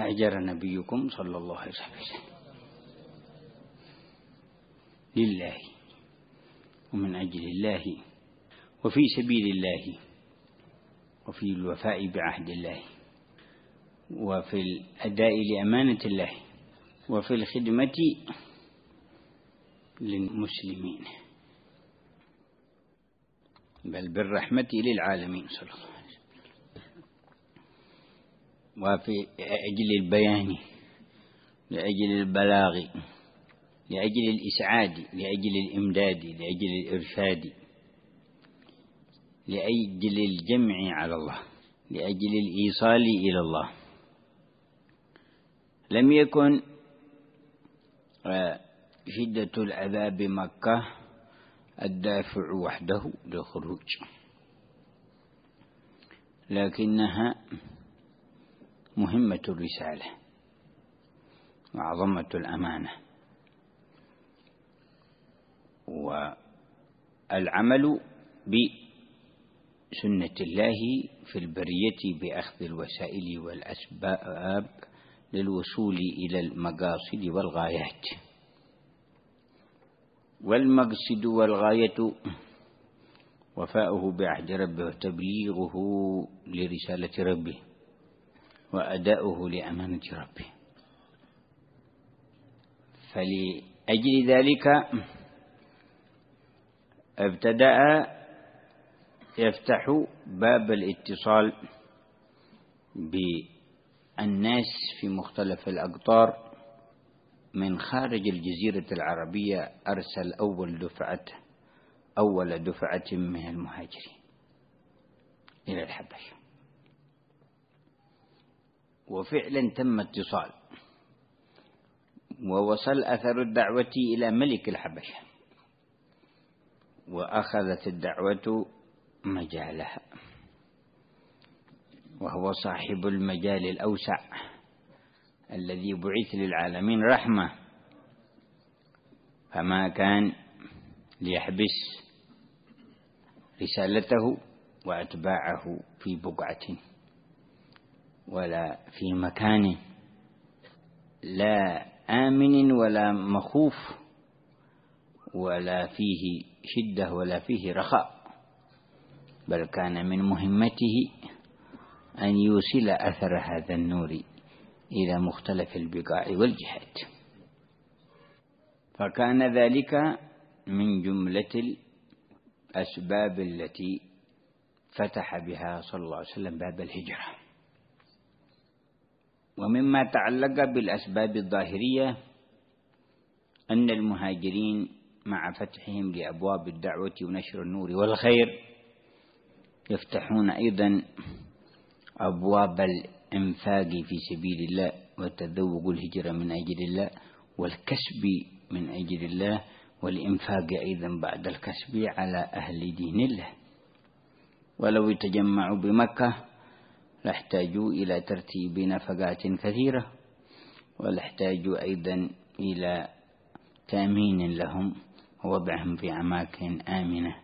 هاجر نبيكم صلى الله عليه وسلم. لله ومن أجل الله وفي سبيل الله وفي الوفاء بعهد الله وفي الأداء لأمانة الله وفي الخدمة للمسلمين. بل بالرحمة للعالمين صلى الله عليه وسلم. وفي أجل البيان لأجل البلاغ لأجل الإسعاد لأجل الإمداد لأجل الإرشاد لأجل الجمع على الله لأجل الإيصال إلى الله. لم يكن شدة العذاب بمكة الدافع وحده للخروج لكنها مهمة الرسالة وعظمة الأمانة. والعمل بسنة الله في البرية بأخذ الوسائل والأسباب للوصول إلى المقاصد والغايات. والمقصد والغاية وفاؤه بعهد ربه وتبليغه لرسالة ربه. وأداؤه لأمانة ربه. فلأجل ذلك ابتدأ يفتح باب الاتصال بالناس في مختلف الأقطار. من خارج الجزيرة العربية أرسل أول دفعة أول دفعة من المهاجرين إلى الحبشة وفعلا تم اتصال. ووصل أثر الدعوة إلى ملك الحبشة. وأخذت الدعوة مجالها. وهو صاحب المجال الأوسع الذي بعث للعالمين رحمة. فما كان ليحبس رسالته وأتباعه في بقعة. ولا في مكان لا آمن ولا مخوف ولا فيه شدة ولا فيه رخاء بل كان من مهمته أن يوصل أثر هذا النور إلى مختلف البقاع والجهات. فكان ذلك من جملة الأسباب التي فتح بها صلى الله عليه وسلم باب الهجرة. ومما تعلق بالأسباب الظاهرية أن المهاجرين مع فتحهم لأبواب الدعوة ونشر النور والخير يفتحون أيضا أبواب الإنفاق في سبيل الله وتذوق الهجرة من أجل الله والكسب من أجل الله والإنفاق أيضا بعد الكسب على أهل دين الله. ولو تجمعوا بمكة لاحتاجوا إلى ترتيب نفقات كثيرة ولاحتاجوا أيضا إلى تأمين لهم ووضعهم في أماكن آمنة.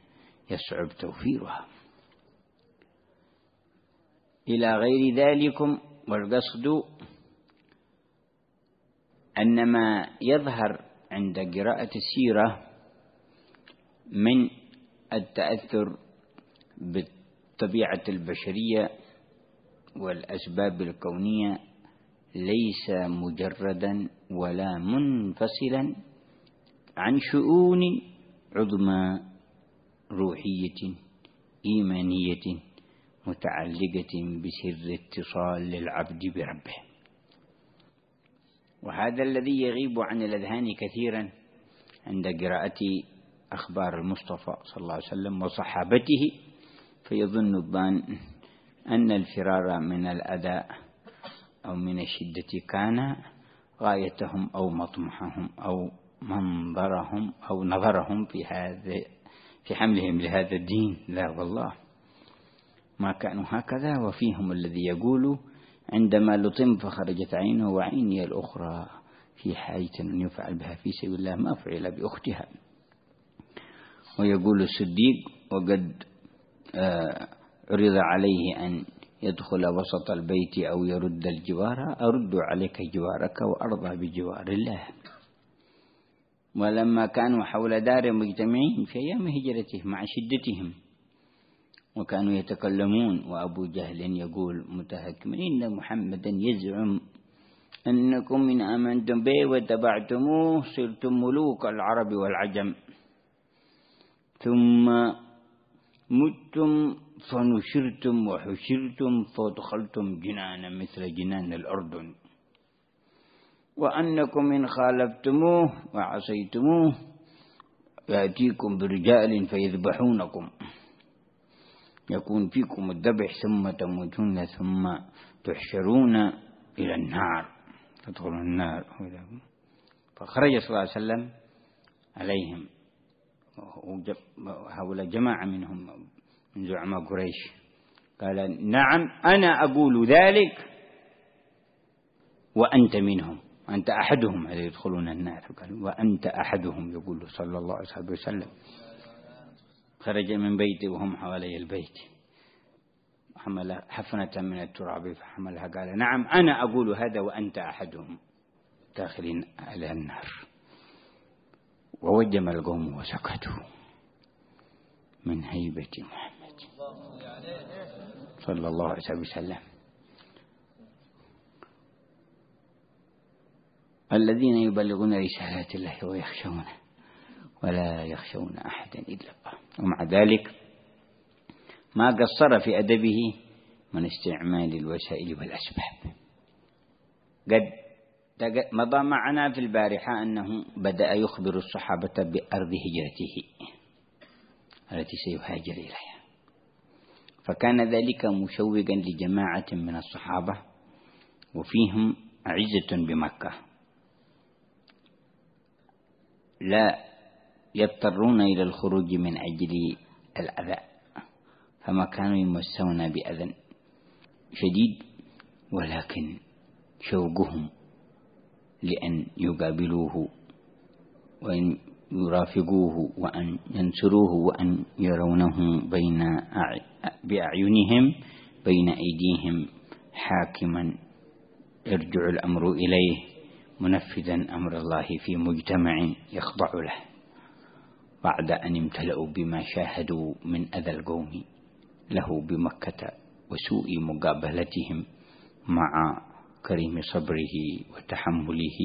يصعب توفيرها. إلى غير ذلكم والقصد أن ما يظهر عند قراءة السيرة من التأثر بالطبيعة البشرية والأسباب الكونية ليس مجردا ولا منفصلا عن شؤون عظمى روحية إيمانية متعلقة بسر اتصال للعبد بربه. وهذا الذي يغيب عن الأذهان كثيرا عند قراءة أخبار المصطفى صلى الله عليه وسلم وصحابته فيظن الظان أن الفرار من الأداء أو من الشدة كان غايتهم أو مطمحهم أو منظرهم أو نظرهم في هذا في حملهم لهذا الدين. لا والله. ما كانوا هكذا وفيهم الذي يقول عندما لطم فخرجت عينه وعيني الأخرى في حاجة أن يفعل بها في سبيل الله ما فعل بأختها. ويقول الصديق وقد عرض عليه أن يدخل وسط البيت أو يرد الجوار أرد عليك جوارك وأرضى بجوار الله. ولما كانوا حول دار مجتمعين في أيام هجرته مع شدتهم وكانوا يتكلمون وأبو جهل يقول متهكم إن محمدا يزعم أنكم من آمنتم به واتبعتموه صرتم ملوك العرب والعجم. ثم متم فنشرتم وحشرتم فدخلتم جنانا مثل جنان الأردن. وأنكم إن خالفتموه وعصيتموه يأتيكم برجال فيذبحونكم. يكون فيكم الذبح ثم تموتون ثم تحشرون إلى النار. تدخلون النار. فخرج صلى الله عليه وسلم عليهم. هؤلاء جماعة منهم من زعماء قريش. قال نعم أنا أقول ذلك وأنت منهم. أنت أحدهم الذي يدخلون النار. قال وأنت أحدهم. يقول صلى الله عليه وسلم. خرج من بيته وهم حوالي البيت. حمل حفنة من التراب فحملها. قال نعم أنا أقول هذا وأنت أحدهم داخلين على النار. ووجم القوم وسكتوا من هيبة محمد صلى الله عليه وسلم. الذين يبلغون رسالات الله ويخشونه ولا يخشون أحدا إلا الله. ومع ذلك ما قصر في أدبه من استعمال الوسائل والأسباب. قد مضى معنا في البارحة أنه بدأ يخبر الصحابة بأرض هجرته التي سيهاجر إليها. فكان ذلك مشوقا لجماعة من الصحابة وفيهم عزة بمكة. لا يضطرون إلى الخروج من أجل الأذى فما كانوا يمسون بأذى شديد ولكن شوقهم لأن يقابلوه وأن يرافقوه وأن ينصروه وأن يرونه بين بأعينهم بين أيديهم حاكما يرجع الأمر إليه منفذا أمر الله في مجتمع يخضع له. بعد أن امتلأوا بما شاهدوا من أذى القوم له بمكة وسوء مقابلتهم مع كريم صبره وتحمله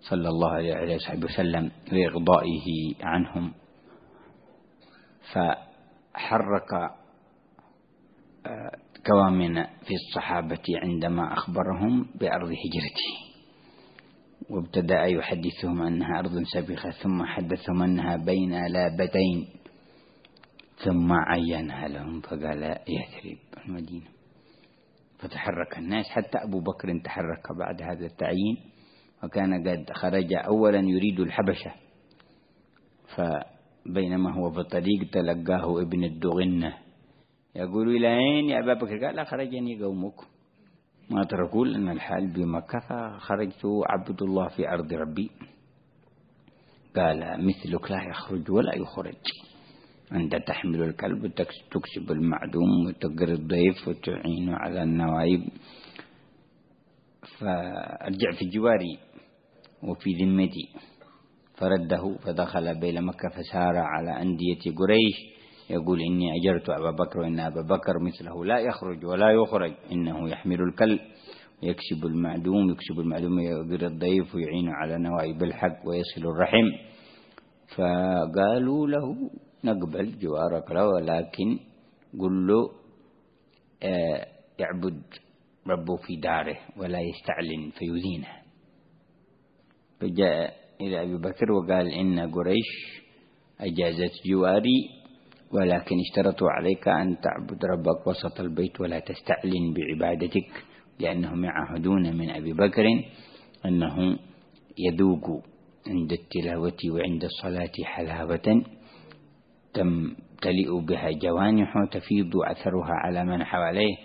صلى الله عليه وسلم وسلم لإغضائه عنهم. فحرك آه، كوامن في الصحابة عندما أخبرهم بأرض هجرته. وابتدأ يحدثهم أنها أرض سبخة ثم حدثهم أنها بين لابتين ثم عينها لهم فقال يثرب المدينة. فتحرك الناس حتى أبو بكر تحرك بعد هذا التعيين. وكان قد خرج أولا يريد الحبشة. فبينما هو في الطريق تلقاه ابن الدغنة. يقول إلى أين يا أبا بكر؟ قال خرجني قومك ما تركوا أن الحال بمكة فخرجت عبد الله في أرض ربي. قال مثلك لا يخرج ولا يخرج. أنت تحمل الكلب وتكسب المعدوم وتقر الضيف وتعين على النوائب. فأرجع في جواري. وفي ذمتي. فرده فدخل بين مكة فسار على أندية قريش يقول إني أجرت أبا بكر وإن أبا بكر مثله لا يخرج ولا يخرج إنه يحمل الكلب ويكسب المعدوم يكسب المعدوم يقر الضيف ويعين على نوائب الحق ويصل الرحم. فقالوا له نقبل جوارك له ولكن قل له آه يعبد ربه في داره ولا يستعلن فيذينه فجاء إلى أبي بكر وقال إن قريش أجازت جواري ولكن اشترطوا عليك أن تعبد ربك وسط البيت ولا تستعلن بعبادتك لأنهم يعهدون من أبي بكر أنه يذوق عند التلاوة وعند الصلاة حلاوة تمتلئ بها جوانح تفيض أثرها على من حواليه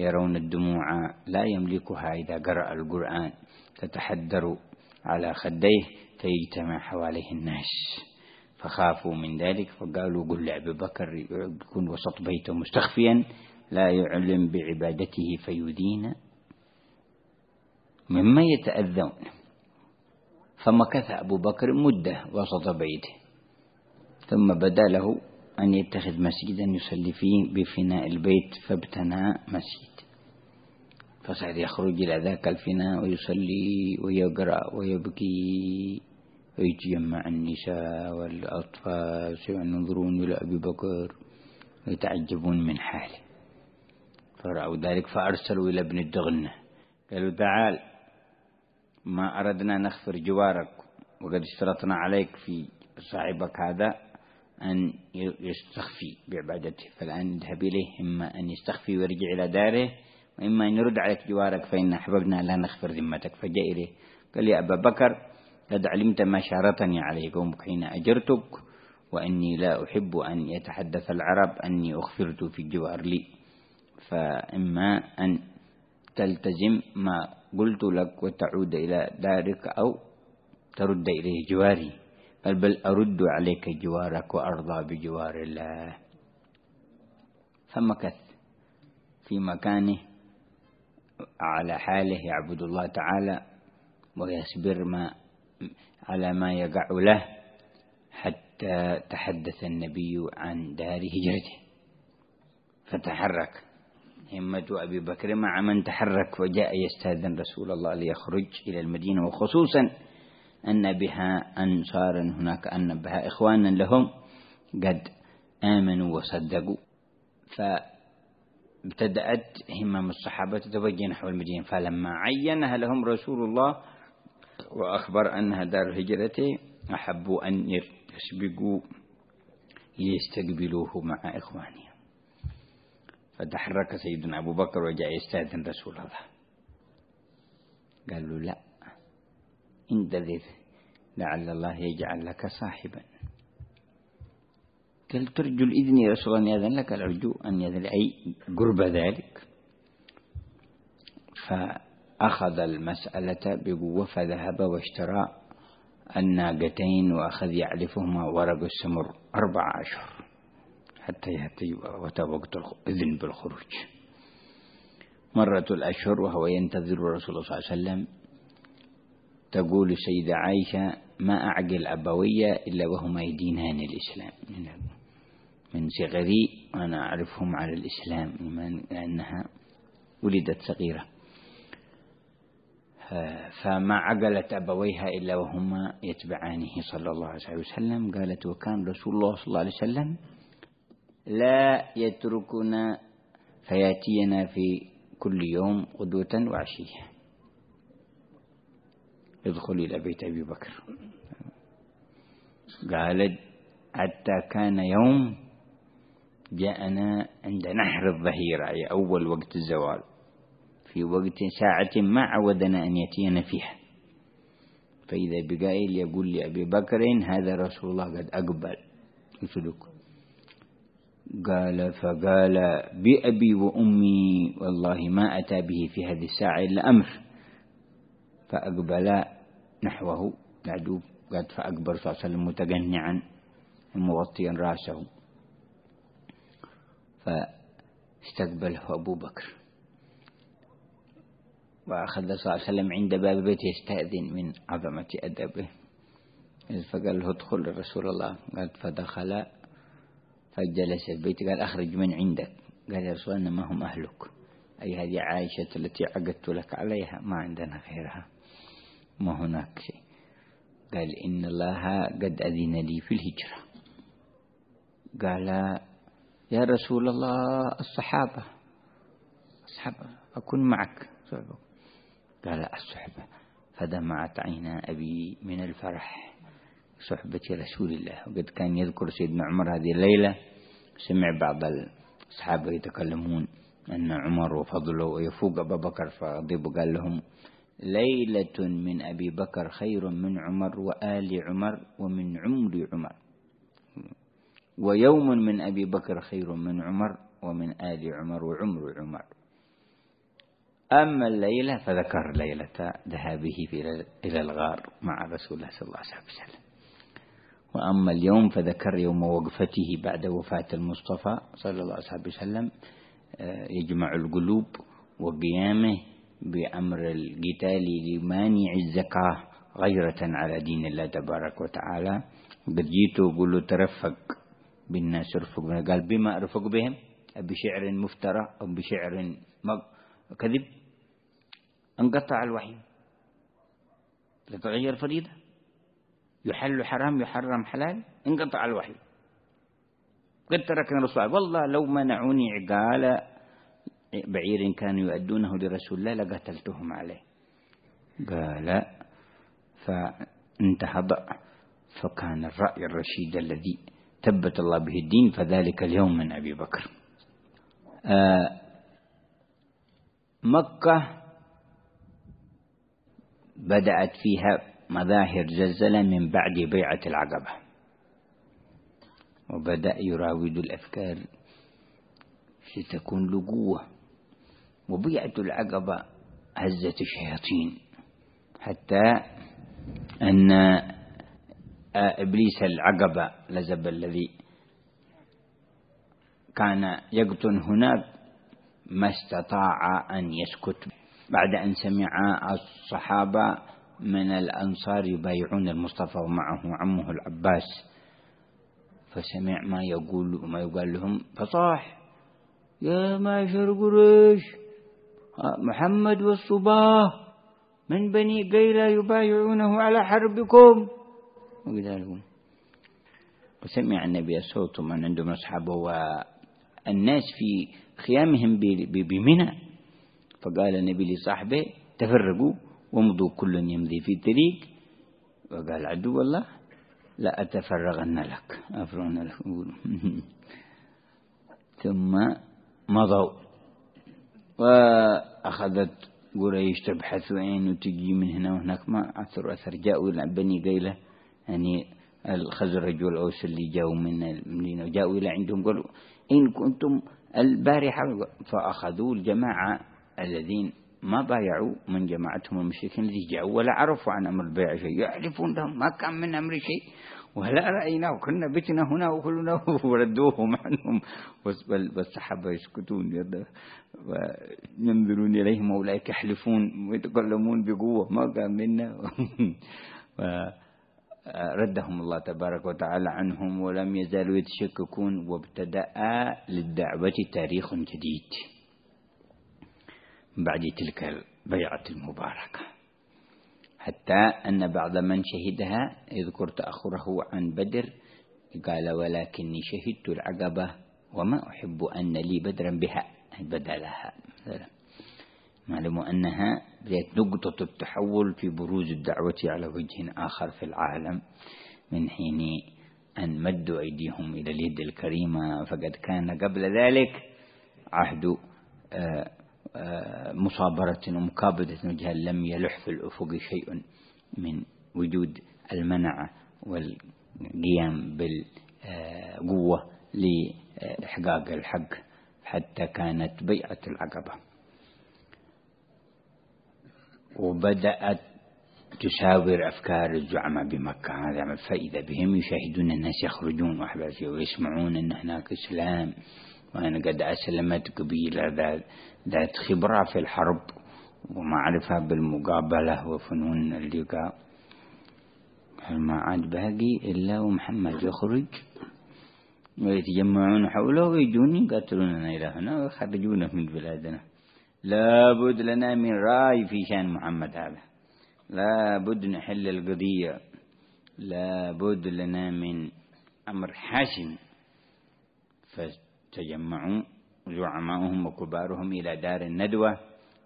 يرون الدموع لا يملكها إذا قرأ القرآن تتحدر على خديه فيجتمع حواليه الناس. فخافوا من ذلك فقالوا قل لأبي بكر يكون وسط بيته مستخفيا لا يعلم بعبادته فيدين. مما يتأذون. فمكث أبو بكر مدة وسط بيته. ثم بدا له أن يتخذ مسجدا يصلي فيه بفناء البيت فابتنى مسجد. فصعد يخرج إلى ذاك الفناء ويصلي ويقرأ ويبكي ويتجمع النساء والأطفال ينظرون إلى أبي بكر ويتعجبون من حاله. فرأوا ذلك فأرسلوا إلى ابن الدغنة. قالوا تعال ما أردنا نخفر جوارك وقد اشترطنا عليك في صاحبك هذا أن يستخفي بعبادته. فالآن اذهب إليه إما أن يستخفي ويرجع إلى داره وإما أن يرد عليك جوارك فإن أحببنا لا نخفر ذمتك. فجاء إليه قال يا أبا بكر قد علمت ما شارطني عليه قومك حين أجرتك وأني لا أحب أن يتحدث العرب أني أخفرت في الجوار لي. فإما أن تلتزم ما قلت لك وتعود إلى دارك أو ترد إليه جواري. بل بل أرد عليك جوارك وأرضى بجوار الله. فمكث في مكانه. على حاله يعبد الله تعالى ويصبر ما على ما يقع له حتى تحدث النبي عن دار هجرته. فتحرك. همة أبي بكر مع من تحرك وجاء يستاذن رسول الله ليخرج إلى المدينة وخصوصا أن بها أنصارا هناك أن بها إخوانا لهم قد آمنوا وصدقوا. فابتدأت همم الصحابة تتوجه نحو المدينة. فلما عينها لهم رسول الله وأخبر أنها دار هجرته أحبوا أن يسبقوا ليستقبلوه مع إخوانهم. فتحرك سيدنا أبو بكر وجاء يستأذن رسول الله. قال له لا انتظر لعل الله يجعل لك صاحبا. قال ترجو الإذن يا رسول الله أن يأذن لك الأرجو أن يأذن أي قرب ذلك. فأخذ المسألة بقوة فذهب واشترى الناقتين وأخذ يعلفهما ورق السمر أربع أشهر حتى يأتي وقت الإذن بالخروج. مرت الأشهر وهو ينتظر الرسول صلى الله عليه وسلم. تقول السيدة عائشة ما أعقل أبوية إلا وهما يدينان الإسلام. من صغري وأنا أعرفهم على الإسلام لأنها ولدت صغيرة. فما عقلت أبويها إلا وهما يتبعانه صلى الله عليه وسلم. قالت وكان رسول الله صلى الله عليه وسلم لا يتركنا فيأتينا في كل يوم غدوة وعشية. ادخل إلى بيت أبي بكر. قالت حتى كان يوم جاءنا عند نحر الظهيرة أي أول وقت الزوال. في وقت ساعة ما عودنا أن يأتينا فيها. فإذا بقائل يقول لأبي بكر هذا رسول الله قد أقبل. يسلك قال فقال بأبي وأمي والله ما أتى به في هذه الساعة إلا أمر. فأقبل نحوه. قد فأكبر صلى الله عليه وسلم متقنعا موطيا رأسه. فاستقبله أبو بكر. وأخذ صلى الله عليه وسلم عند باب بيته يستأذن من عظمة أدبه. فقال له ادخل رسول الله. قال فدخل فجلس البيت. قال أخرج من عندك. قال يا رسول الله ما هم أهلك. أي هذه عائشة التي عقدت لك عليها؟ ما عندنا غيرها. ما هناك شيء. قال إن الله قد أذن لي في الهجرة. قال يا رسول الله الصحابة. الصحابة أكون معك. قال الصحبة فدمعت عينا أبي من الفرح. صحبة رسول الله. وقد كان يذكر سيدنا عمر هذه الليلة. سمع بعض الصحابة يتكلمون أن عمر وفضله ويفوق أبا بكر فغضب قال لهم ليلة من أبي بكر خير من عمر وآل عمر ومن عمر عمر. ويوم من أبي بكر خير من عمر ومن آل عمر وعمر عمر. أما الليلة فذكر ليلة ذهابه إلى الغار مع رسول الله صلى الله عليه وسلم. وأما اليوم فذكر يوم وقفته بعد وفاة المصطفى صلى الله عليه وسلم آه، يجمع القلوب وقيامه بأمر القتال لمانع الزكاة غيرة على دين الله تبارك وتعالى. قد جيتوا قلوا ترفق. بالناس ارفق قال بما ارفق بهم بشعر مفترى أو بشعر كذب. انقطع الوحي. تتغير فريضة. يحل حرام يحرم حلال. انقطع الوحي. قد تركنا الرسول والله لو منعوني عقال بعير كانوا يؤدونه لرسول الله لقتلتهم عليه. قال فانتهض. فكان الرأي الرشيد الذي ثبت الله به الدين فذلك اليوم من أبي بكر. آه، مكة بدأت فيها مظاهر زلزلة من بعد بيعة العقبة. وبدأ يراود الأفكار ستكون له قوة وبيعة العقبة هزت الشياطين. حتى أن إبليس العقبة لزب الذي كان يقطن هناك ما استطاع أن يسكت. بعد أن سمع الصحابة من الأنصار يبايعون المصطفى ومعه عمه العباس فسمع ما يقول ما يقال لهم فصاح يا معشر قريش محمد والصباه من بني قيلة يبايعونه على حربكم. وكذلك وسمع النبي الصوت من عندهم أصحابه والناس في خيامهم بمنى. فقال النبي لصاحبه تفرقوا وامضوا كل يمضي في طريق. وقال عدو الله لا أتفرغن لك. أفرغن لك. ثم مضوا. وأخذت قريش تبحث وين وتجي من هنا وهناك. ما أثر أثر. جاءوا إلى بني قيلة يعني الخزرج والأوس اللي جاءوا من المدينة وجاءوا إلى عندهم قالوا إن كنتم البارحة فأخذوا الجماعة الذين ما بايعوا من جماعتهم المشركين الذي جاءوا ولا عرفوا عن أمر البيع شيء يعرفون لهم ما كان من أمر شيء ولا رأينا وكنا بتنا هنا وكلنا وردوهم عنهم. والصحابة يسكتون وينظرون إليهم أولئك يحلفون ويتكلمون بقوة ما كان منا. ردهم الله تبارك وتعالى عنهم ولم يزالوا يتشككون وابتدأ للدعوة تاريخ جديد بعد تلك البيعة المباركة. حتى أن بعض من شهدها يذكر تأخره عن بدر قال ولكني شهدت العقبة وما أحب أن لي بدرا بها. بدلها. معلوم أنها نقطة التحول في بروز الدعوة على وجه آخر في العالم من حين أن مدوا أيديهم إلى اليد الكريمة. فقد كان قبل ذلك عهد آه، آه، مصابرة ومكابدة وجها لم يلح في الأفق شيء من وجود المنع والقيام بالقوة لإحقاق الحق حتى كانت بيعة العقبة. وبدأت تساور أفكار الزعماء بمكة. هذا فإذا بهم. يشاهدون الناس يخرجون ويسمعون أن هناك إسلام. وأنا قد أسلمت قبيلة ذات خبرة في الحرب ومعرفة بالمقابلة وفنون اللقاء. ما عاد باقي إلا ومحمد يخرج ويتجمعون حوله ويجون يقاتلوننا إلى هنا ويخرجونه من بلادنا. لابد لنا من رأي في شأن محمد هذا. لابد نحل القضية. لابد لنا من أمر حاسم. فتجمعوا زعماؤهم وكبارهم إلى دار الندوة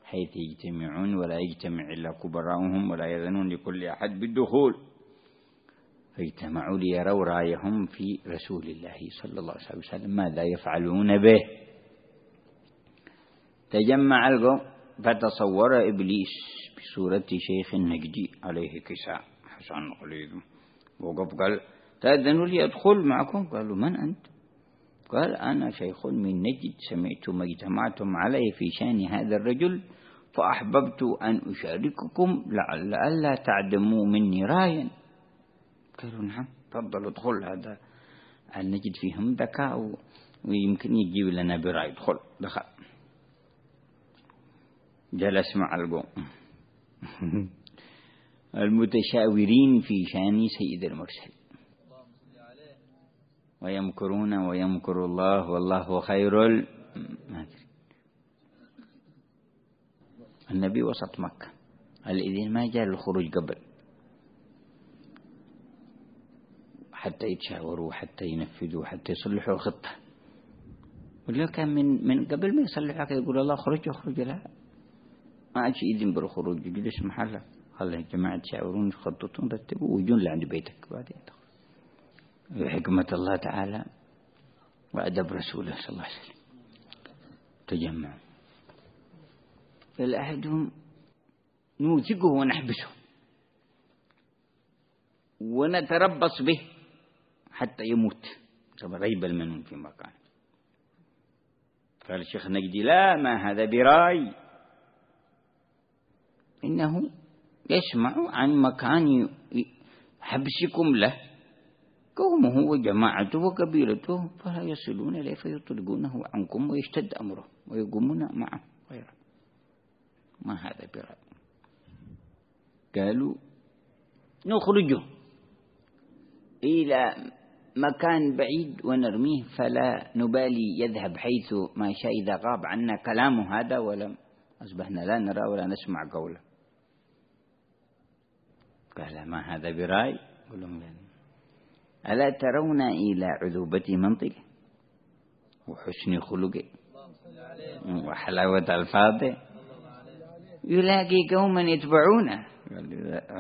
حيث يجتمعون ولا يجتمع إلا كبراؤهم ولا يذنون لكل أحد بالدخول. فاجتمعوا ليروا رأيهم في رسول الله صلى الله عليه وسلم. ماذا يفعلون به؟ تجمع القوم فتصور إبليس بصورة شيخ نجدي عليه كساء. حسن غليظ وقف قال تأذنوا لي أدخل معكم؟ قالوا من أنت؟ قال أنا شيخ من نجد سمعت ما اجتمعتم عليه في شأن هذا الرجل فأحببت أن أشارككم لعل ألا تعدموا مني رايا. قالوا نعم تفضلوا ادخل هذا النجد فيهم ذكاء ويمكن يجيب لنا برأي. يدخل دخل. جلس مع القوم. المتشاورين في شأن سيد المرسل ويمكرون ويمكر الله والله خير النبي وسط مكة. الإذن ما جاء الخروج قبل. حتى يتشاوروا حتى ينفذوا حتى يصلحوا الخطة. ولا كان من من قبل ما يصلحوا يقول الله اخرج اخرج لا. ما عاد إذن بالخروج جلس محلة؟ خلي الجماعة تشاورون يخططون رتبوا ويجون لعند بيتك بعدين. حكمة الله تعالى وأدب رسوله صلى الله عليه وسلم. تجمع. فالأحدهم نوثقه ونحبسه. ونتربص به حتى يموت. ريب المنون في مكان قال الشيخ نجدي لا ما هذا براي. إنه يسمع عن مكان حبسكم له. قومه وجماعته وقبيلته فلا يصلون إليه فيطلقونه عنكم ويشتد أمره ويقومون معه. غيره ما هذا برأي؟ قالوا نخرجه إلى مكان بعيد ونرميه فلا نبالي يذهب حيث ما شاء إذا غاب عنا كلامه هذا ولم أصبحنا لا نرى ولا نسمع قوله. قال ما هذا برأي؟ قلهم ألا ترون إلى عذوبة منطقة وحسن خلقه وحلاوة ألفاظه؟ يلاقي قوما يتبعونه.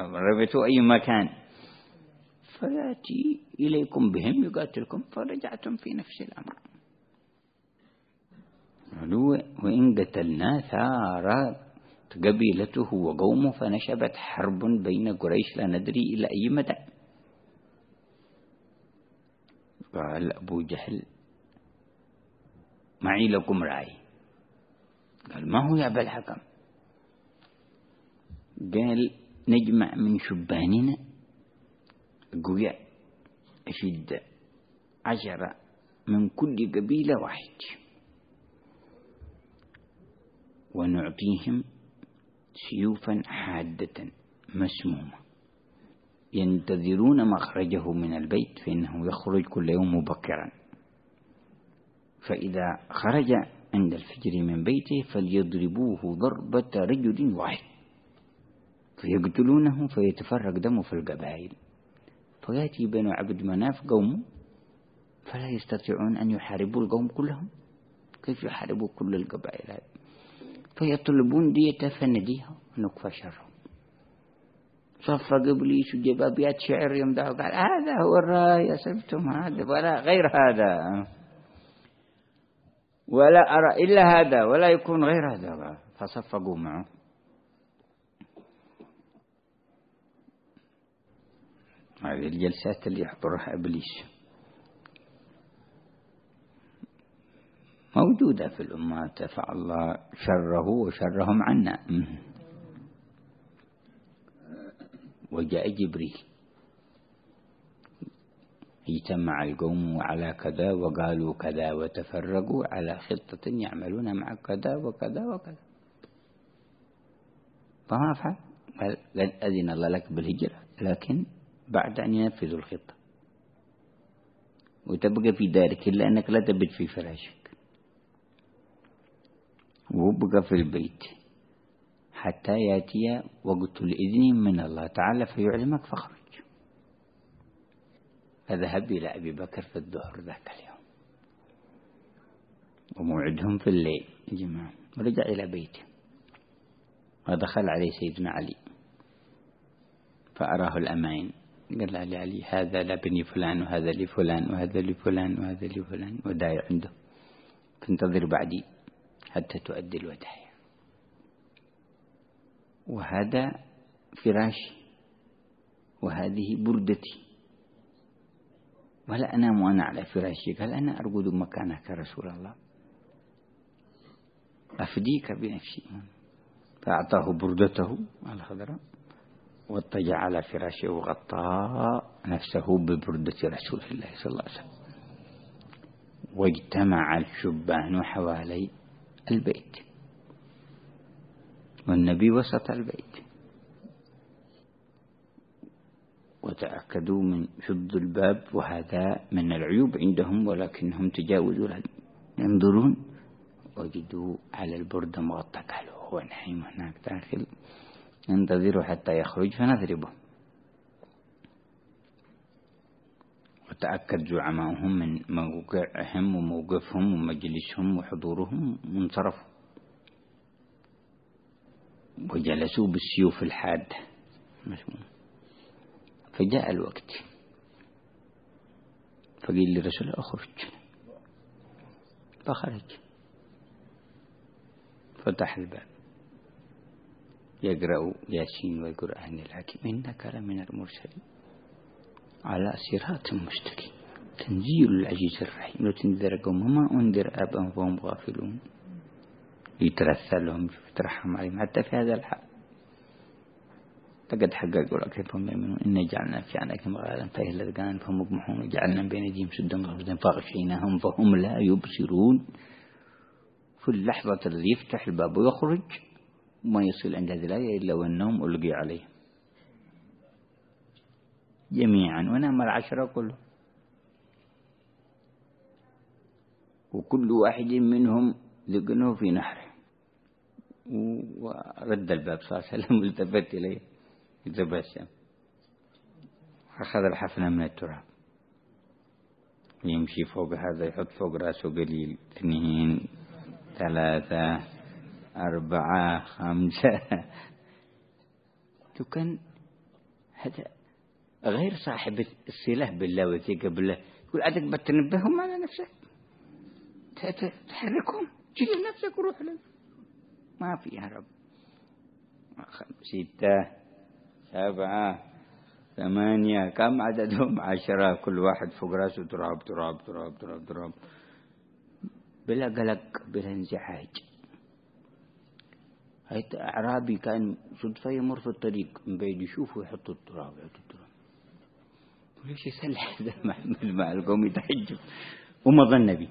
ربطوا أي مكان؟ فيأتي إليكم بهم يقاتلكم فرجعتم في نفس الأمر. وإن قتلنا ثار قبيلته وقومه فنشبت حرب بين قريش. لا ندري إلى أي مدى. قال أبو جهل معي لكم رأي. قال ما هو يا أبا الحكم؟ قال نجمع من شباننا قوياء أشد عشرة من كل قبيلة واحد ونعطيهم سيوفا حادة مسمومة. ينتظرون مخرجه من البيت فإنه يخرج كل يوم مبكرا. فإذا خرج عند الفجر من بيته فليضربوه ضربة رجل واحد. فيقتلونه فيتفرق دمه في القبائل. فيأتي بنو عبد مناف قوم فلا يستطيعون أن يحاربوا القوم كلهم. كيف يحاربوا كل القبائل هذه؟ فيطلبون دية فنديها ونكفى شرهم صفق إبليس جبابيات شعر يمدح قال هذا هو الرأي أسبتم هذا ولا غير هذا. ولا أرى إلا هذا ولا يكون غير هذا. فصفقوا معه. هذه الجلسات اللي يحضرها إبليس. موجودة في الأمات فعل الله شره وشرهم عنا. وجاء جبريل. اجتمع القوم على كذا وقالوا كذا وتفرقوا على خطة يعملون مع كذا وكذا وكذا. فما فعل قال قد أذن الله لك بالهجرة لكن بعد أن ينفذوا الخطة. وتبقى في دارك إلا أنك لا تبت في فراشك وابقى في البيت. حتى يأتي وقت الإذن من الله تعالى فيعلمك فاخرج فذهب إلى أبي بكر في الظهر ذاك اليوم. وموعدهم في الليل. جماعة ورجع إلى بيته. ودخل عليه سيدنا علي. فأراه الأمين. قال له علي هذا لابني فلان وهذا لفلان وهذا لفلان وهذا لفلان ودايع عنده. تنتظر بعدي. حتى تؤدي الودايع وهذا فراشي وهذه بردتي. ولا أنام وأنا على فراشي قال أنا أرقد مكانك رسول الله؟ أفديك بنفسي. فأعطاه بردته الخضراء واضطجع على فراشه وغطى نفسه ببردة رسول الله صلى الله عليه وسلم. واجتمع الشبان حوالي البيت. والنبي وسط البيت. وتأكدوا من شد الباب وهذا من العيوب عندهم ولكنهم تجاوزوا ينظرون. وجدوا على البرد مغطى. قالوا هو نحيم هناك داخل. ننتظر حتى يخرج فنضربه. وتأكد زعمائهم من موقعهم وموقفهم ومجلسهم وحضورهم وانصرفوا. وجلسوا بالسيوف الحادة فجاء الوقت. فقيل لرسول أخرج. فخرج. فتح الباب. يقرأ ياسين والقرآن الحكيم إنك لمن المرسلين. على صراط مستقيم. تنزيل العزيز الرحيم. لتنذر قوم ما أنذر أبا فهم غافلون. يترثى لهم يترحم عليهم. حتى في هذا الحال. فقد حققوا لك كيف هم يؤمنون؟ إن جعلنا في عناكم غالا فهي الأذقان فهم مقمحون. وجعلنا بين أيديهم سدا غرفة فأغشيناهم فهم لا يبصرون. في اللحظة الذي يفتح الباب ويخرج وما يصل عند هذه الآية إلا والنوم ألقي عليه. جميعا ونام العشرة كله. وكل واحد منهم لقنه في نحره ورد الباب صلى الله عليه وسلم والتفت إليه. يتبسم أخذ الحفنة من التراب. يمشي فوق هذا يحط فوق رأسه قليل. اثنين ثلاثة أربعة خمسة. تكن هذا غير صاحب الصلة بالله والثقة بالله يقول عادك بتنبههم على نفسك. تحركهم. جيب نفسك وروح لهم. ما في يا رب. ستة سبعة ثمانية. كم عددهم؟ عشرة. كل واحد فوق راسه. تراب تراب تراب تراب تراب. بلا قلق بلا انزعاج. أعرابي كان صدفة يمر في الطريق. من بعيد يشوفه يحط التراب يحط التراب. وليش يسلح مع القوم يتحجب. ومضى النبي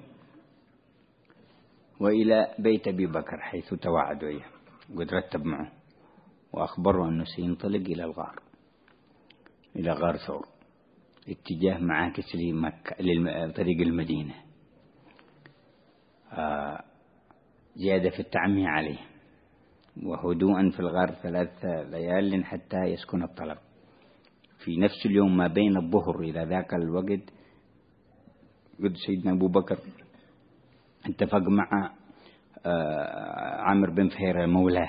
وإلى بيت أبي بكر حيث توعد وياه وقد رتب معه. وأخبره أنه سينطلق إلى الغار. إلى غار ثور. اتجاه معاكس لمكة لطريق المدينة. آه، زيادة في التعمية عليه. وهدوءا في الغار ثلاث ليال حتى يسكن الطلب. في نفس اليوم ما بين الظهر إلى ذاك الوقت قد سيدنا أبو بكر اتفق مع آه، عامر بن فهيرة مولاة.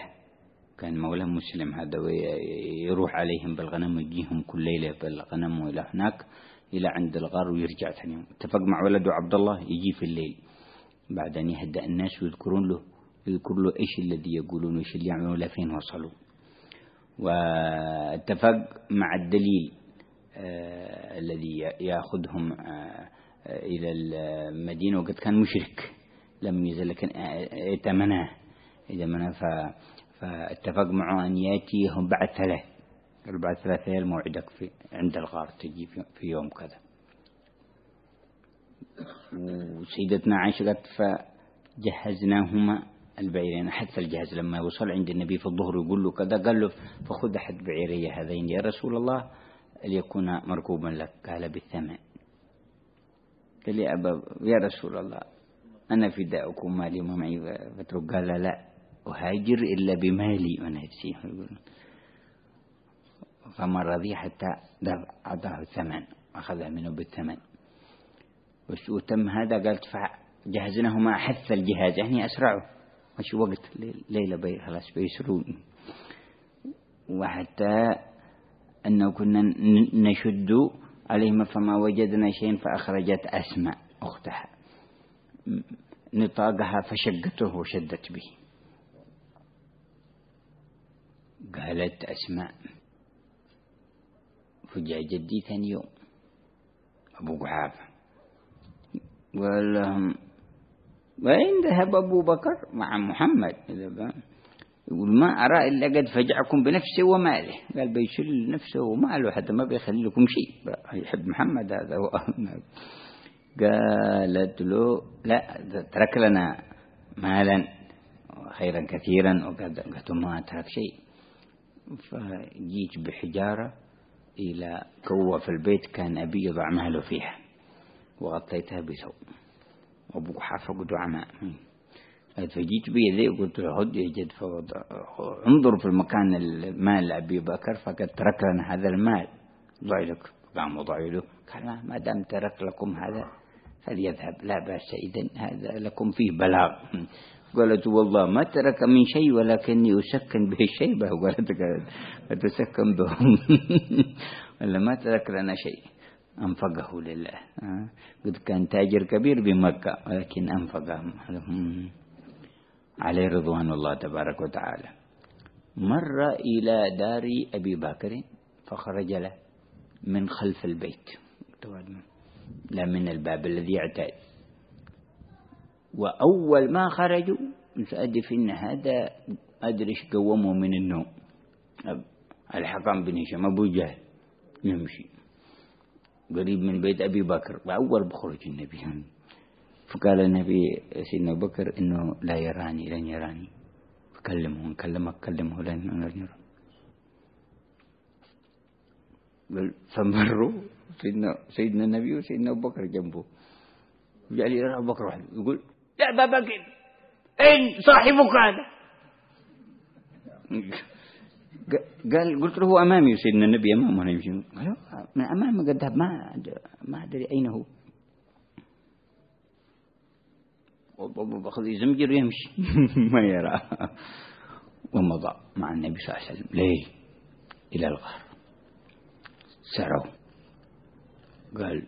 كان مولاة مسلم هذا ويروح عليهم بالغنم ويجيهم كل ليلة بالغنم وإلى هناك إلى عند الغار ويرجع ثاني يوم. اتفق مع ولده عبد الله يجي في الليل. بعد أن يهدأ الناس ويذكرون له يذكر له إيش الذي يقولون وإيش اللي يعملون لفين وصلوا. واتفق مع الدليل آه الذي يأخذهم آه إلى المدينة. وقد كان مشرك لم يزل لكن ائتمناه ائتمناه فاتفق معه أن يأتيهم بعد ثلاث بعد ثلاثة أيام موعدك في عند الغار تجي في يوم كذا. وسيدتنا عائشة قالت فجهزناهما البعيرين. حتى الجهاز لما وصل عند النبي في الظهر يقول له كذا قال له فخذ أحد بعيري هذين يا رسول الله ليكون مركوبا لك. قال بالثمن. قال لي أبا يا رسول الله أنا فداؤكم مالي وما معي. فترك قال لا أهاجر إلا بمالي. ونفسي فما رضي حتى أعطاه الثمن. أخذها منه بالثمن. وتم هذا. قال جهزناهما حث الجهاز. يعني أسرعوا. مش وقت ليلة بي خلاص بيسرون وحتى أنه كنا نشد عليهما فما وجدنا شيء فأخرجت أسماء أختها. نطاقها فشقته وشدت به. قالت أسماء فجاء جدي ثاني يوم. أبو قحافة قال لهم وين ذهب أبو بكر مع محمد يقول ما أرى إلا قد فجعكم بنفسه وماله قال بيشل نفسه وماله حتى ما بيخلي لكم شيء. يحب محمد هذا. قالت له لا ترك لنا مالا خيرا كثيرا. وقالت ما ترك شيء. فجيت بحجارة إلى كوة في البيت كان أبي يضع ماله فيها وغطيتها بثوب. وأبوك حافظ دعماء فجيت بيدي وقلت له هد يجد انظر في المكان المال لأبي بكر فقد ترك لنا هذا المال ضع لك قام وضع له قال ما دام ترك لكم هذا فليذهب لا بأس إذا هذا لكم فيه بلاغ قالت والله ما ترك من شيء ولكني أسكن به الشيبة قالت أتسكن بهم ولا ما ترك لنا شيء أنفقه لله. قد كان تاجر كبير بمكة ولكن أنفقه. عليه رضوان الله تبارك وتعالى. مر إلى دار أبي بكر فخرج له من خلف البيت. لا من الباب الذي اعتاد وأول ما خرجوا متأدف إن هذا أدرش قومه من النوم. الحكم بن هشام أبو جهل يمشي. قريب من بيت أبي بكر. وأول بخرج النبي فقال النبي سيدنا أبو بكر إنه لا يراني لن يراني. فكلمه كلمك كلمه لن يراني فمروا سيدنا سيدنا النبي وسيدنا أبو بكر جنبه. جاء لي أبو بكر واحد يقول يا أبا بكر أين صاحبك هذا? قال قلت له هو أمامي. سيدنا النبي أمامه. أنا يمشي قال من أمامه قد ما ما أدري أين هو. أخذ يزمجر يمشي ما يرى. ومضى مع النبي صلى الله عليه وسلم. ليل. إلى الغار. سروا قال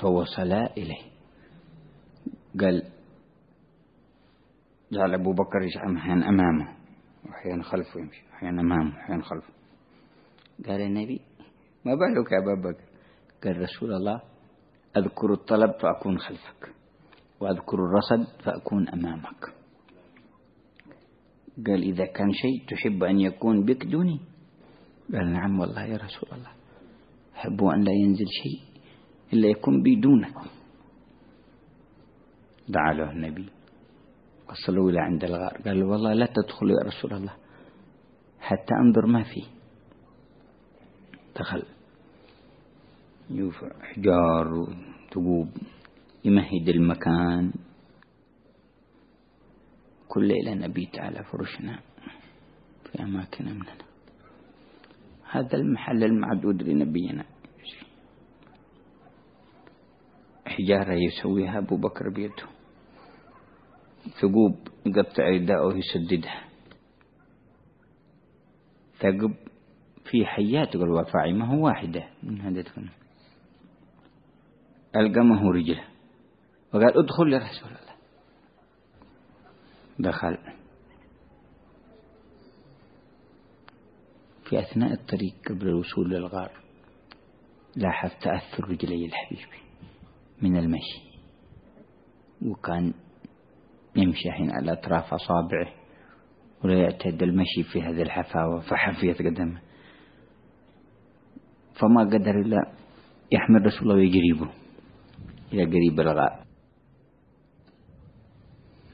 فوصلا إليه. قال جعل أبو بكر يزعم أحيانا أمامه. وأحيانا خلفه. يمشي. أحيانا أمامه. وأحيانا خلفه. قال النبي ما بالك يا أبا بكر؟ قال رسول الله أذكر الطلب فأكون خلفك وأذكر الرصد فأكون أمامك. قال إذا كان شيء تحب أن يكون بك دوني؟ قال نعم والله يا رسول الله. أحب أن لا ينزل شيء إلا يكون بي دونك. دعا له النبي. وصلوا إلى عند الغار. قال والله لا تدخل يا رسول الله حتى أنظر ما فيه دخل. يرفع حجار وثقوب يمهد المكان. كل ليلة نبيت على فرشنا في أماكن مننا هذا المحل المعدود لنبينا. حجارة يسويها أبو بكر بيده ثقوب يقطع رداءه يسددها. ثقب في حيات الوفاعي ما هو واحدة من هذه ألقمه رجله. وقال ادخل يا رسول الله. دخل. في أثناء الطريق قبل الوصول للغار لاحظ تأثر رجلي الحبيب من المشي. وكان يمشي حين على أطراف أصابعه ولا يعتد المشي في هذه الحفاوة فحفيت قدمه. فما قدر إلا يحمل رسول الله ويجريبه إلى قريب الغار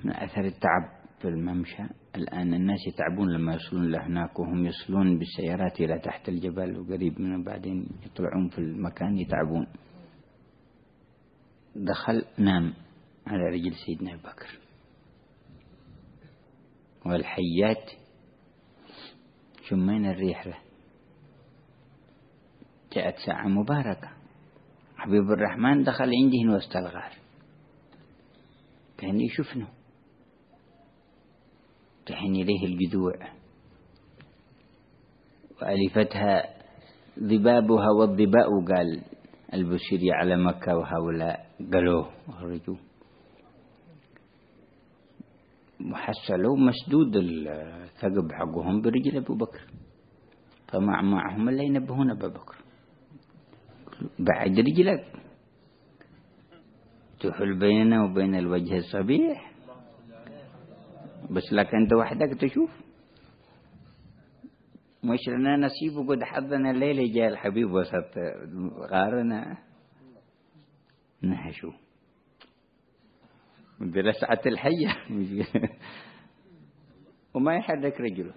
من أثر التعب في الممشى الآن الناس يتعبون لما يصلون لهناك وهم يصلون بالسيارات إلى تحت الجبل وقريب من بعدين يطلعون في المكان يتعبون. دخل نام على رجل سيدنا بكر. والحيات شمينا الريح له. جاءت ساعة مباركة. حبيب الرحمن دخل عندي وسط الغار. كان يشوفنا تحن إليه الجذوع. وألفتها ذبابها والضباء قال البشيري على مكة وهؤلاء. قالوه وخرجوه وحصلوا مسدود الثقب حقهم برجل أبو بكر. فمع معهم اللي ينبهون أبو بكر. بعد رجلك تحل بيننا وبين الوجه الصبيح. بس لك أنت وحدك تشوف. مش لنا نصيب وقد حظنا الليلة جاء الحبيب وسط غارنا. نهشوا برسعة الحية. وما يحرك رجله.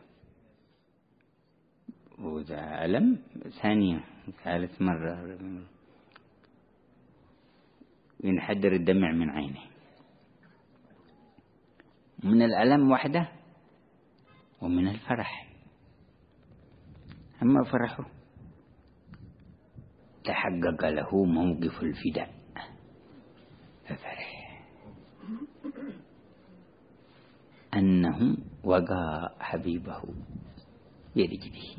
وإذا ألم ثانية ثالث مرة. ينحدر الدمع من عينه. من الألم وحده ومن الفرح. أما فرحه تحقق له موقف الفداء. ففرح. أنه وقى حبيبه. برجله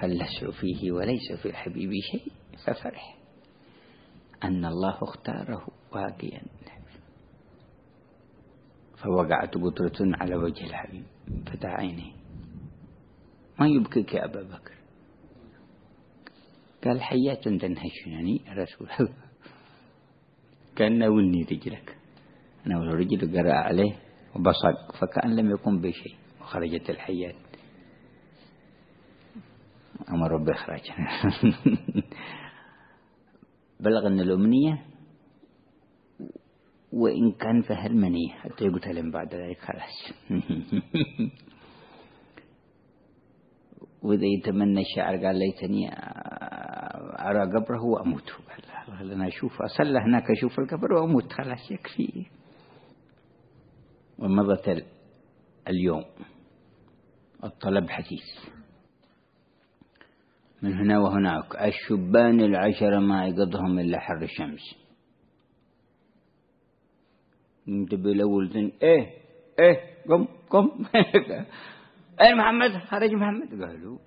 فاللسع فيه وليس في الحبيب شيء. ففرح أن الله اختاره واقيا. فوقعت قطرة على وجه الحبيب فتح عينيه ما يبكيك يا أبا بكر؟ قال حيات تنهشنني يا رسول الله. كأن ناولني رجلك. ناول رجل قرأ عليه وبصق فكأن لم يكن بشيء. وخرجت الحيات أمر بإخراجها بلغ أن الأمنية وإن كان فيها المنية حتى يقتل بعد ذلك خلاص. وإذا يتمنى الشاعر قال ليتني أرى قبره وأموت. أنا أشوف أصلى هناك أشوف القبر وأموت. خلاص يكفي. ومضت اليوم. الطلب حثيث من هنا وهناك. الشبان العشرة ما يقضهم إلا حر الشمس. انتبه الأول ذن إيه إيه قم قم. أين محمد خرج محمد. قالوا.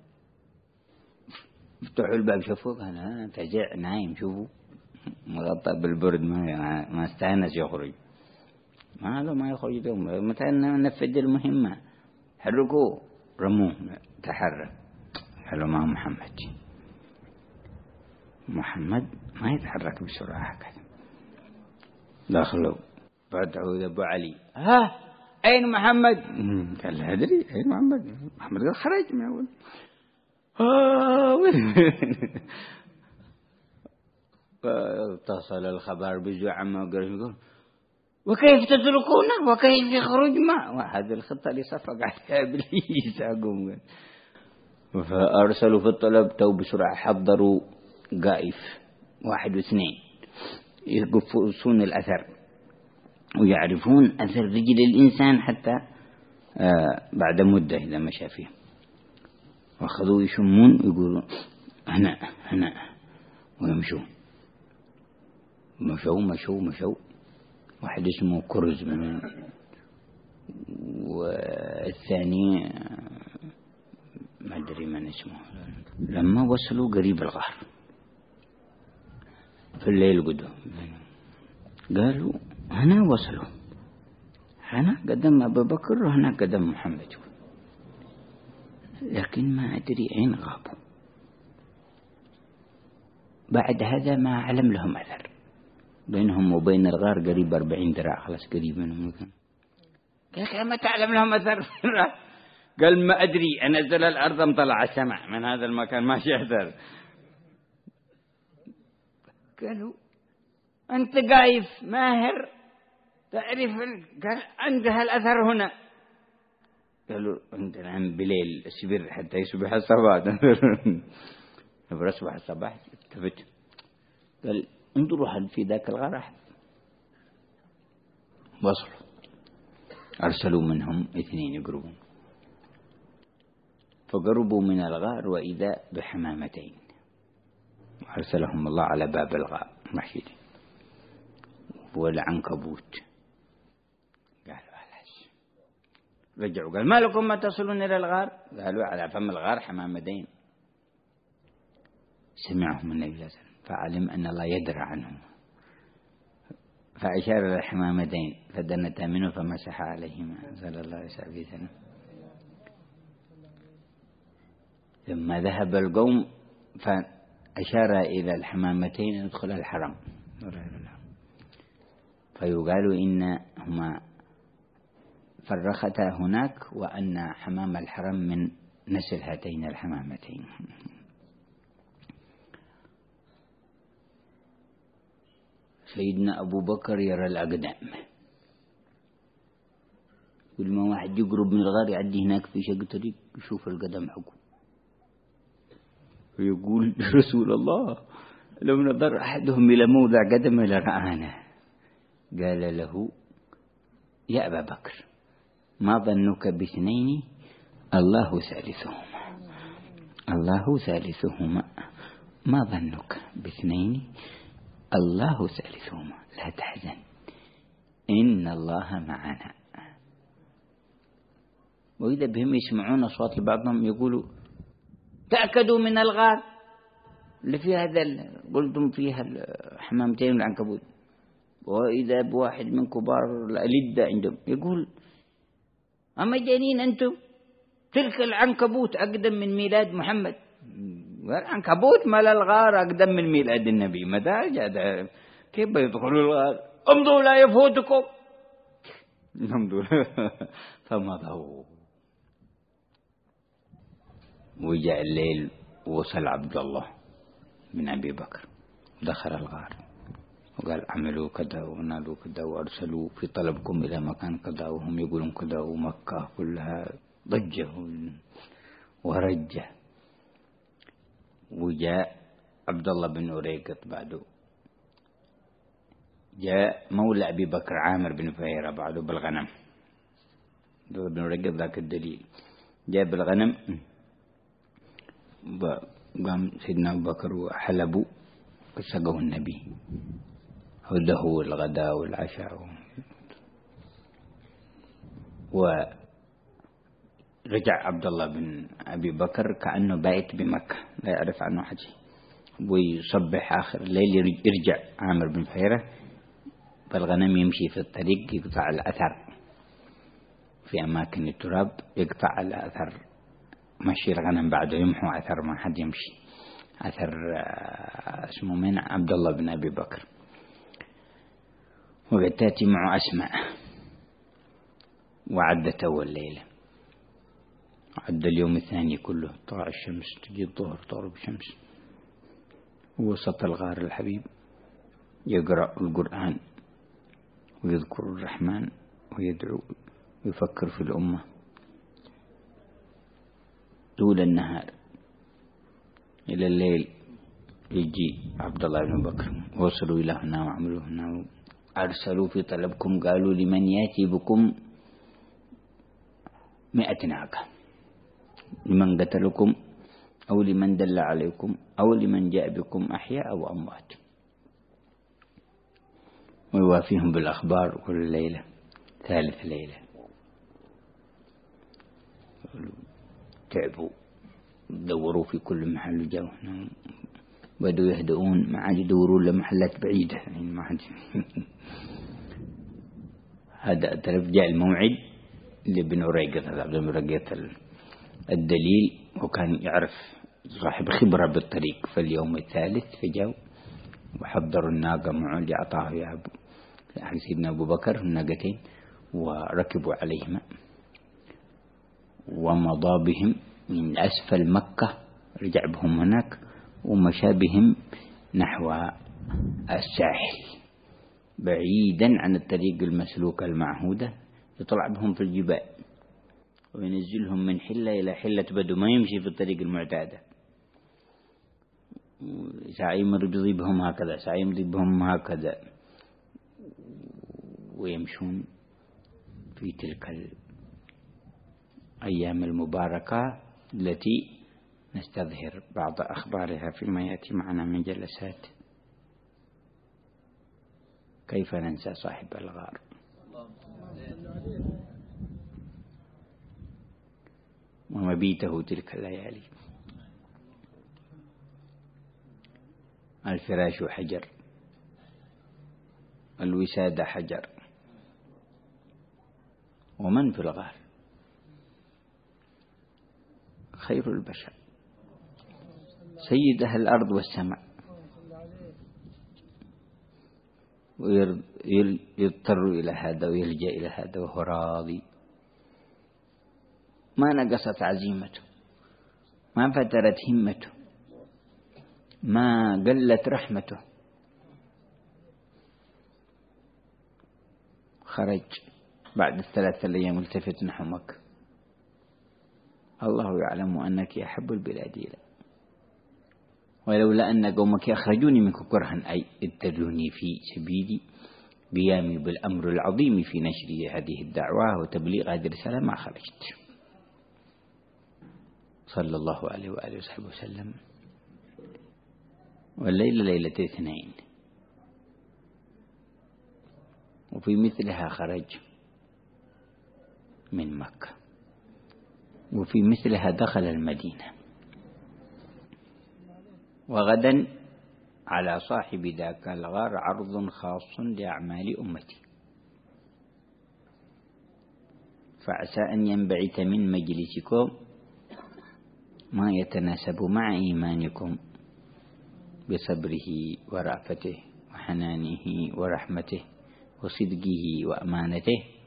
افتحوا الباب شوفوا. أنا تجع نايم شوفوا. مغطى بالبرد ما ما استأنس يخرج. ما هذا ما يخرج دوم. متى نفذ المهمة؟ حركوه. رموه. تحرك. قالوا ما محمد. محمد ما يتحرك بسرعة هكذا دخلوا فدعوا أبو علي. ها؟ أين محمد؟ قال لا أدري. أين محمد. محمد قال خرج من أول. اتصل الخبر بزعماء وقرش يقول وكيف تتركونه وكيف يخرج ما هذه الخطة اللي صفق عليها إبليس أقوم. فأرسلوا في الطلب تو بسرعة حضروا قائف واحد واثنين. يقفون الأثر ويعرفون أثر رجل الإنسان حتى آه، بعد مدة إذا مشى فيه وأخذوا يشمون ويقولون هنا هنا. ويمشون. مشوا مشوا مشوا. واحد اسمه كرز من والثاني ما أدري من اسمه. لما وصلوا قريب الغار في الليل قدوا قالوا هنا وصلوا. هنا قدم أبو بكر وهنا قدم محمد. لكن ما أدري أين غابوا. بعد هذا ما علم لهم أثر. بينهم وبين الغار قريب أربعين ذراع خلاص قريب منهم. قال ما تعلم لهم أثر. قال ما أدري أنزل الأرض أم طلع السمع من هذا المكان ما شهدر قالوا أنت قايف ماهر؟ تعرف قال عندها الأثر هنا. قالوا أنت الآن بليل السبير حتى يصبح الصباح. أصبح الصباح التفت. قال انظروا هل في ذاك الغار أحد وصلوا. أرسلوا منهم اثنين يقربون. فقربوا من الغار وإذا بحمامتين. أرسلهم الله على باب الغار. محيد والعنكبوت. قالوا علاش رجعوا. قال ما لكم ما تصلون إلى الغار؟ قالوا على فم الغار حمامتين. سمعهم النبي صلى الله عليه وسلم. فعلم أن الله يدرى عنهم. فأشار إلى الحمامتين. فدنتا منه فمسح عليهما. صلى الله عليه وسلم. ثم ذهب القوم فأشار إلى الحمامتين يدخل الحرم. فيقال إنهما فرختا هناك وأن حمام الحرم من نسل هاتين الحمامتين. سيدنا أبو بكر يرى الأقدام. كل ما واحد يقرب من الغار يعدي هناك في شق طريق يشوف القدم حقه ويقول رسول الله لو نظر أحدهم إلى موضع قدمه لرآنا قال له يا أبا بكر ما ظنك باثنين؟ الله ثالثهما. الله ثالثهما. ما ظنك باثنين؟ الله ثالثهما. لا تحزن إن الله معنا. وإذا بهم يسمعون أصوات لبعضهم يقولوا تأكدوا من الغار. اللي فيها هذا قلتم فيها الحمامتين والعنكبوت. وإذا بواحد من كبار الألدة عندهم. يقول أما جانين أنتم؟ تلك العنكبوت أقدم من ميلاد محمد. العنكبوت مال الغار أقدم من ميلاد النبي. متى جاء كيف يدخلوا الغار؟ امضوا لا يفوتكم. امضوا فمضوا. وجاء الليل وصل عبد الله بن أبي بكر. دخل الغار وقال اعملوا كذا ونالوا كذا وأرسلوا في طلبكم إلى مكان كذا وهم يقولون كذا ومكة كلها ضجة ورجة. وجاء عبد الله بن أريقط بعده. جاء مولى أبي بكر عامر بن فهيرة بعده بالغنم. بن أريقط ذاك الدليل. جاء بالغنم. قام سيدنا أبو بكر وحلبوا وسقوا النبي. وله الغداء والعشاء. ورجع عبد الله بن أبي بكر كأنه بايت بمكة لا يعرف عنه حاجة. ويصبح آخر الليل يرجع عامر بن فهيرة فالغنم يمشي في الطريق يقطع الأثر. في أماكن التراب يقطع الأثر. مشي الغنم بعده يمحو أثر ما حد يمشي. أثر آه، اسمه من؟ عبد الله بن أبي بكر. وتأتي مع أسماء. وعدت أول ليلة. عد اليوم الثاني كله. طلع الشمس تجي الظهر تغرب الشمس وسط الغار الحبيب. يقرأ القرآن ويذكر الرحمن ويدعو ويفكر في الأمة. طول النهار إلى الليل يجي عبد الله بن بكر. وصلوا إلى هنا وعملوا هنا أرسلوا في طلبكم قالوا لمن يأتي بكم مئة ناقة. لمن قتلكم أو لمن دل عليكم أو لمن جاء بكم أحياء أو أموات. ويوافيهم بالأخبار كل ليلة ثالث ليلة. تعبوا. دوروا في كل محل جو بدوا يهدؤون. ما عاد يدورون لمحلات بعيدة. يعني ما عاد هذا ترى جاء الموعد لابن ريقط هذا ابن ريقط الدليل وكان يعرف صاحب خبرة بالطريق. في اليوم الثالث فجاءوا وحضروا الناقة معه اللي أعطاه يا أبو يعني سيدنا أبو بكر الناقتين وركبوا عليهما. ومضى بهم من أسفل مكة رجع بهم هناك ومشى بهم نحو الساحل بعيدا عن الطريق المسلوكة المعهودة يطلع بهم في الجبال وينزلهم من حلة إلى حلة بدو ما يمشي في الطريق المعتادة. ساعة يمر بهم هكذا ساعة يمضي بهم هكذا ويمشون في تلك الأيام المباركة التي نستظهر بعض أخبارها فيما يأتي معنا من جلسات. كيف ننسى صاحب الغار؟ ومبيته تلك الليالي. الفراش حجر. الوسادة حجر. ومن في الغار؟ خير البشر. سيد أهل الأرض والسماء. ويضطر إلى هذا ويلجأ إلى هذا وهو راضي. ما نقصت عزيمته. ما فترت همته. ما قلت رحمته. خرج. بعد الثلاثة الأيام التفت نحو مكة الله يعلم أنك أحب البلاد إلى. ولولا أن قومك أخرجوني منك كرها أي ابتدوني في سبيل قيامي بالأمر العظيم في نشر هذه الدعوة وتبليغ هذه الرسالة ما خرجت. صلى الله عليه وآله وصحبه وسلم. والليلة ليلة اثنين. وفي مثلها خرج من مكة. وفي مثلها دخل المدينة. وغدا على صاحب ذاك الغار عرض خاص لأعمال أمتي. فعسى أن ينبعث من مجلسكم ما يتناسب مع إيمانكم بصبره ورأفته وحنانه ورحمته وصدقه وأمانته.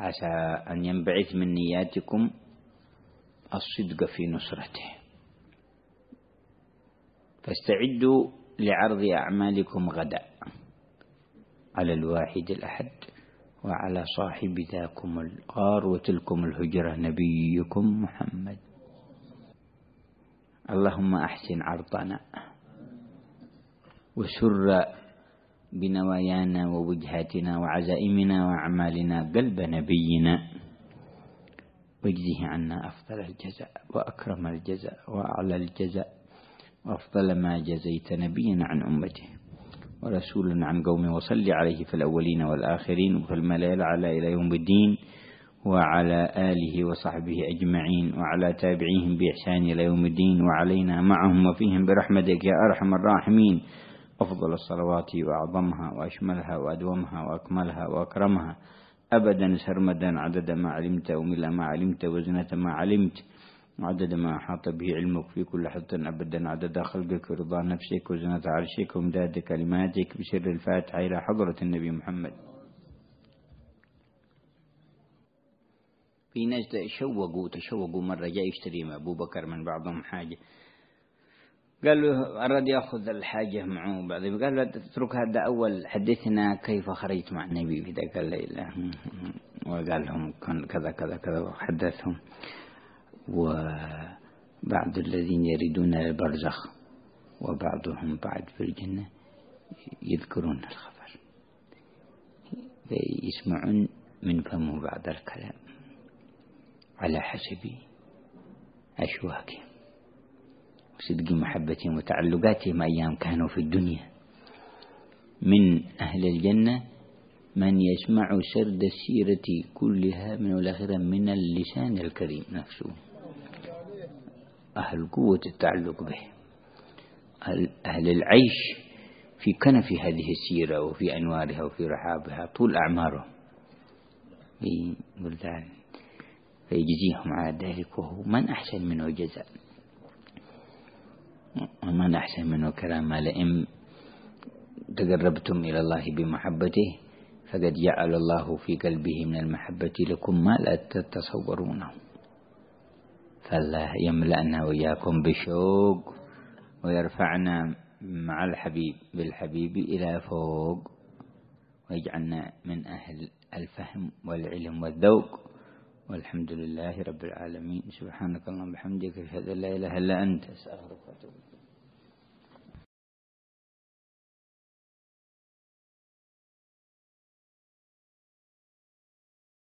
عسى أن ينبعث من نياتكم الصدق في نصرته. فاستعدوا لعرض أعمالكم غدا على الواحد الأحد وعلى صاحب ذاكم الغار وتلكم الهجرة نبيكم محمد. اللهم أحسن عرضنا وسر بنوايانا ووجهاتنا وعزائمنا وأعمالنا قلب نبينا. واجزه عنا أفضل الجزاء وأكرم الجزاء وأعلى الجزاء وأفضل ما جزيت نبيا عن أمته ورسولا عن قومه. وصل عليه في الأولين والآخرين وفي الملائل على إلى يوم الدين وعلى آله وصحبه أجمعين وعلى تابعيهم بإحسان إلى يوم الدين. وعلينا معهم وفيهم برحمتك يا أرحم الراحمين. أفضل الصلوات وأعظمها وأشملها وأدومها وأكملها وأكرمها. أبدا سرمدا عدد ما علمت وملا ما علمت وزنة ما علمت. وعدد ما أحاط به علمك في كل حط أبدا عدد خلقك ورضا نفسك وزنة عرشك ومداد كلماتك. بسر الفاتحة إلى حضرة النبي محمد. في ناس تشوقوا تشوقوا مرة جاي يشتري أبو بكر من بعضهم حاجة. قال له أراد يأخذ الحاجة معه بعد قال له اترك هذا أول حدثنا كيف خرجت مع النبي؟ في ذاك الليلة وقال لهم كذا كذا كذا وحدثهم. وبعض الذين يريدون البرزخ وبعضهم بعد في الجنة يذكرون الخبر. يسمعون من فمه بعض الكلام. على حسب أشواكهم وصدق محبتهم وتعلقاتهم أيام كانوا في الدنيا. من أهل الجنة من يسمع سرد السيرة كلها من الآخرة من اللسان الكريم نفسه. أهل قوة التعلق به. أهل العيش في كنف هذه السيرة وفي أنوارها وفي رحابها طول أعمارهم. في بلدان فيجزيهم على ذلك وهو من أحسن منه جزاء. ومن أحسن منه كرامة لئن تقربتم إلى الله بمحبته فقد جعل الله في قلبه من المحبة لكم ما لا تتصورونه. فالله يملأنا وإياكم بشوق ويرفعنا مع الحبيب بالحبيب إلى فوق ويجعلنا من أهل الفهم والعلم والذوق. والحمد لله رب العالمين. سبحانك اللهم وبحمدك أشهد أن لا إله إلا أنت أستغفرك وأتوب